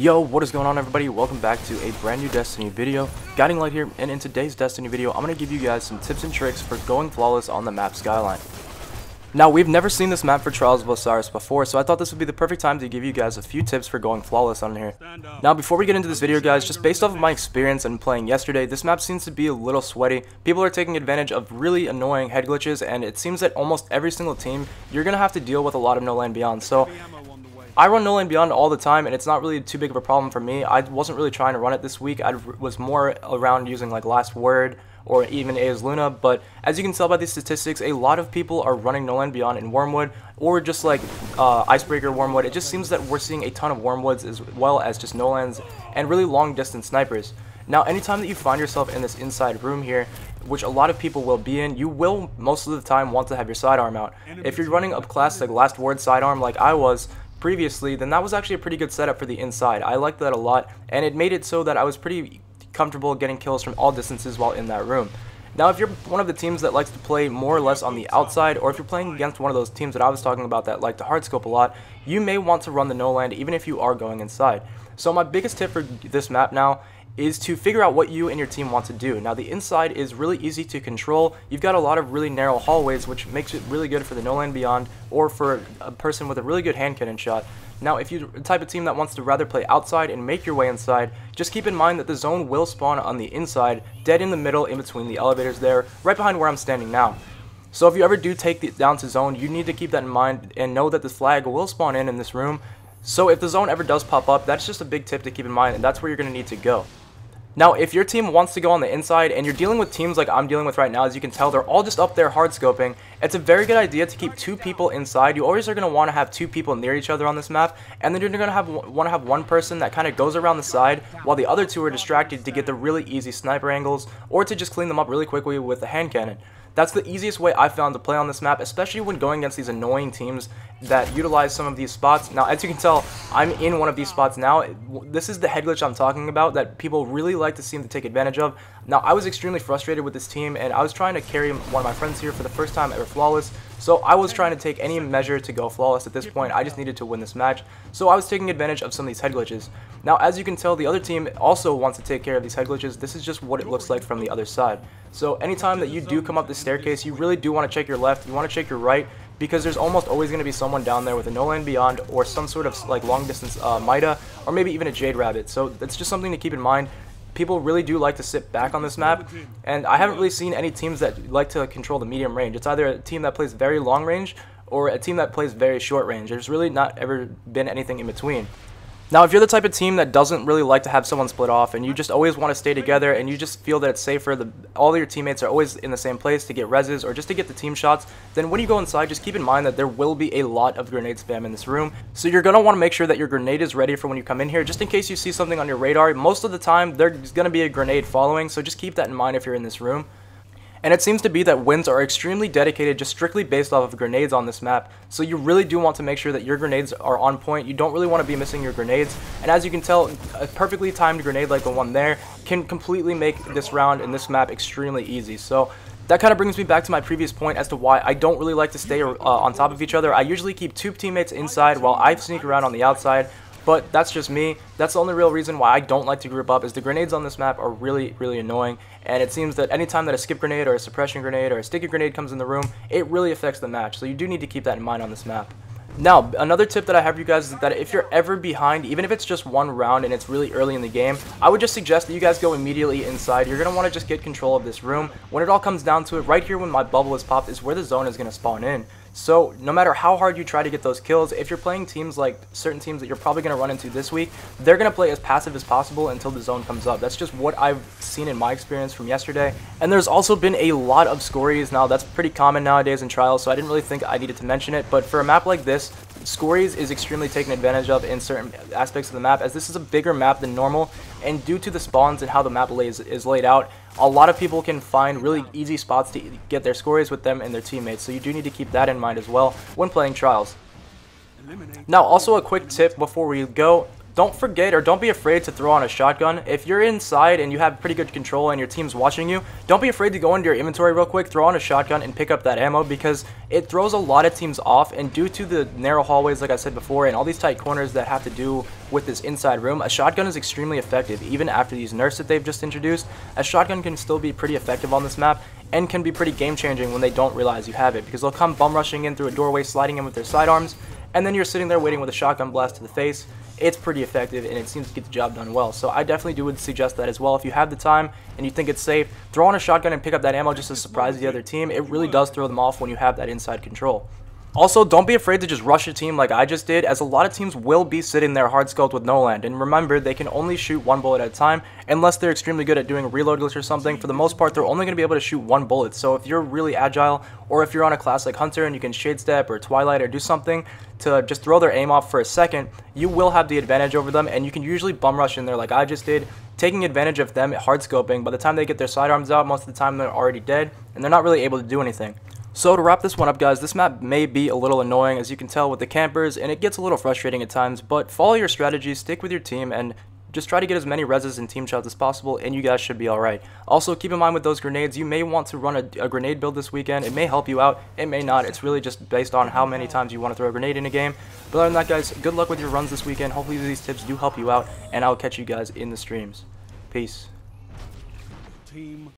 Yo, what is going on everybody? Welcome back to a brand new Destiny video. Guiding Light here, and in today's Destiny video, I'm going to give you guys some tips and tricks for going flawless on the map Skyline. Now, we've never seen this map for Trials of Osiris before, so I thought this would be the perfect time to give you guys a few tips for going flawless on here. Now, before we get into this video, guys, just based off of my experience and playing yesterday, this map seems to be a little sweaty. People are taking advantage of really annoying head glitches, and it seems that almost every single team, you're going to have to deal with a lot of No Land Beyond. So, I run No Land Beyond all the time, and it's not really too big of a problem for me. I wasn't really trying to run it this week. I was more around using like Last Word or even Eyasluna, but as you can tell by these statistics, a lot of people are running No Land Beyond in Wormwood, or just like uh, Icebreaker Wormwood. It just seems that we're seeing a ton of Wormwoods as well as just No Lands and really long distance snipers. Now, anytime that you find yourself in this inside room here, which a lot of people will be in, you will most of the time want to have your sidearm out. If you're running a classic Last Word sidearm like I was, previously, then that was actually a pretty good setup for the inside. I liked that a lot, and it made it so that I was pretty comfortable getting kills from all distances while in that room. Now, if you're one of the teams that likes to play more or less on the outside, or if you're playing against one of those teams that I was talking about that like to hardscope a lot, you may want to run the no land even if you are going inside. So my biggest tip for this map now is to figure out what you and your team want to do. Now the inside is really easy to control. You've got a lot of really narrow hallways which makes it really good for the No Land Beyond or for a person with a really good hand cannon shot. Now if you're the type of team that wants to rather play outside and make your way inside, just keep in mind that the zone will spawn on the inside, dead in the middle in between the elevators there, right behind where I'm standing now. So if you ever do take it down to zone, you need to keep that in mind and know that the flag will spawn in in this room. So if the zone ever does pop up, that's just a big tip to keep in mind and that's where you're going to need to go. Now, if your team wants to go on the inside and you're dealing with teams like I'm dealing with right now, as you can tell, they're all just up there hard scoping. It's a very good idea to keep two people inside. You always are going to want to have two people near each other on this map, and then you're going to have want to have one person that kind of goes around the side while the other two are distracted to get the really easy sniper angles or to just clean them up really quickly with the hand cannon. That's the easiest way I found to play on this map, especially when going against these annoying teams that utilize some of these spots. Now, as you can tell, I'm in one of these spots now. This is the head glitch I'm talking about that people really like to seem to take advantage of. Now, I was extremely frustrated with this team, and I was trying to carry one of my friends here for the first time ever flawless. So I was trying to take any measure to go flawless at this point. I just needed to win this match. So I was taking advantage of some of these head glitches. Now, as you can tell, the other team also wants to take care of these head glitches. This is just what it looks like from the other side. So anytime that you do come up the staircase, you really do want to check your left, you want to check your right, because there's almost always going to be someone down there with a No Land Beyond or some sort of like long distance uh, Mida or maybe even a Jade Rabbit. So that's just something to keep in mind people really do like to sit back on this map, and I haven't really seen any teams that like to control the medium range. It's either a team that plays very long range or a team that plays very short range. There's really not ever been anything in between. Now, if you're the type of team that doesn't really like to have someone split off and you just always want to stay together and you just feel that it's safer, the, all your teammates are always in the same place to get reses or just to get the team shots, then when you go inside, just keep in mind that there will be a lot of grenade spam in this room. So you're going to want to make sure that your grenade is ready for when you come in here, just in case you see something on your radar. Most of the time, there's going to be a grenade following, so just keep that in mind if you're in this room. And it seems to be that wins are extremely dedicated just strictly based off of grenades on this map. So you really do want to make sure that your grenades are on point. You don't really want to be missing your grenades. And as you can tell, a perfectly timed grenade like the one there can completely make this round in this map extremely easy. So that kind of brings me back to my previous point as to why I don't really like to stay uh, on top of each other. I usually keep two teammates inside while I sneak around on the outside. But that's just me. That's the only real reason why I don't like to group up is the grenades on this map are really, really annoying. And it seems that anytime that a skip grenade or a suppression grenade or a sticky grenade comes in the room, it really affects the match. So you do need to keep that in mind on this map. Now, another tip that I have for you guys is that if you're ever behind, even if it's just one round and it's really early in the game, I would just suggest that you guys go immediately inside. You're going to want to just get control of this room. When it all comes down to it, right here when my bubble is popped is where the zone is going to spawn in. So no matter how hard you try to get those kills, if you're playing teams like certain teams that you're probably going to run into this week, they're going to play as passive as possible until the zone comes up. That's just what I've seen in my experience from yesterday. And there's also been a lot of scories now. That's pretty common nowadays in trials, so I didn't really think I needed to mention it. But for a map like this, Scories is extremely taken advantage of in certain aspects of the map as this is a bigger map than normal and due to the spawns and how the map lays is laid out a lot of people can find really easy spots to get their Scories with them and their teammates so you do need to keep that in mind as well when playing trials. Now also a quick tip before we go don't forget or don't be afraid to throw on a shotgun. If you're inside and you have pretty good control and your team's watching you, don't be afraid to go into your inventory real quick, throw on a shotgun and pick up that ammo because it throws a lot of teams off and due to the narrow hallways like I said before and all these tight corners that have to do with this inside room, a shotgun is extremely effective even after these nerfs that they've just introduced. A shotgun can still be pretty effective on this map and can be pretty game changing when they don't realize you have it because they'll come bum rushing in through a doorway, sliding in with their sidearms, and then you're sitting there waiting with a shotgun blast to the face. It's pretty effective and it seems to get the job done well. So I definitely do would suggest that as well. If you have the time and you think it's safe, throw on a shotgun and pick up that ammo just to surprise the other team. It really does throw them off when you have that inside control. Also, don't be afraid to just rush a team like I just did, as a lot of teams will be sitting there hard scoped with no land. And remember, they can only shoot one bullet at a time, unless they're extremely good at doing reload glitch or something. For the most part, they're only going to be able to shoot one bullet. So if you're really agile, or if you're on a class like Hunter and you can Shade Step or Twilight or do something to just throw their aim off for a second, you will have the advantage over them, and you can usually bum rush in there like I just did, taking advantage of them hard scoping. By the time they get their sidearms out, most of the time they're already dead, and they're not really able to do anything. So to wrap this one up guys, this map may be a little annoying as you can tell with the campers and it gets a little frustrating at times, but follow your strategy, stick with your team, and just try to get as many reses and team shots as possible and you guys should be alright. Also keep in mind with those grenades, you may want to run a, a, grenade build this weekend, it may help you out, it may not, it's really just based on how many times you want to throw a grenade in a game. But other than that guys, good luck with your runs this weekend, hopefully these tips do help you out, and I'll catch you guys in the streams. Peace. Team